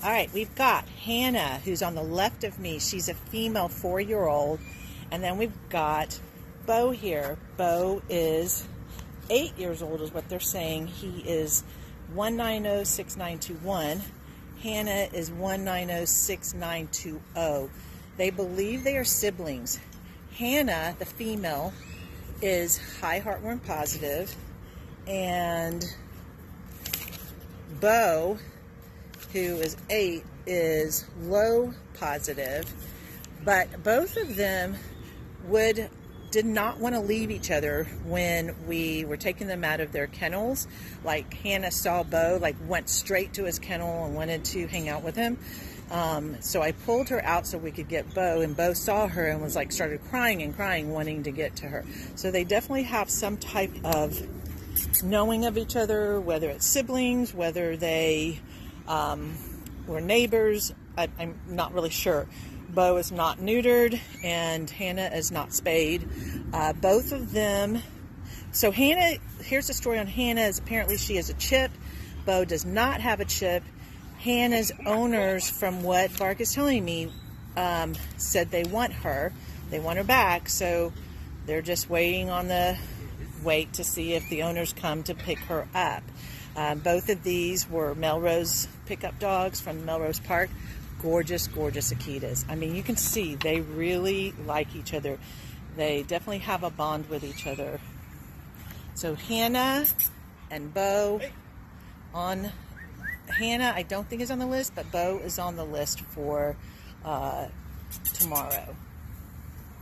All right, we've got Hannah, who's on the left of me. She's a female four year old. And then we've got Beau here. Beau is eight years old, is what they're saying. He is 1906921. Hannah is 1906920. They believe they are siblings. Hannah, the female, is high heartworm positive, and Beau, who is eight, is low positive. But both of them would did not want to leave each other when we were taking them out of their kennels. Like Hannah saw Beau, like went straight to his kennel and wanted to hang out with him. Um, so I pulled her out so we could get Beau, and Beau saw her and was like started crying and crying, wanting to get to her. So they definitely have some type of knowing of each other, whether it's siblings, whether they um, were neighbors. I, I'm not really sure. Beau is not neutered and Hannah is not spayed. Uh, both of them. So Hannah, here's the story on Hannah. Is apparently she has a chip. Beau does not have a chip. Hannah's owners, from what BARC is telling me, um, said they want her. They want her back. So they're just waiting on the wait to see if the owners come to pick her up. Um, both of these were Melrose pickup dogs from Melrose Park gorgeous, gorgeous Akitas. I mean, you can see they really like each other. They definitely have a bond with each other. So Hannah and Beau on Hannah, I don't think is on the list, but Beau is on the list for uh, tomorrow.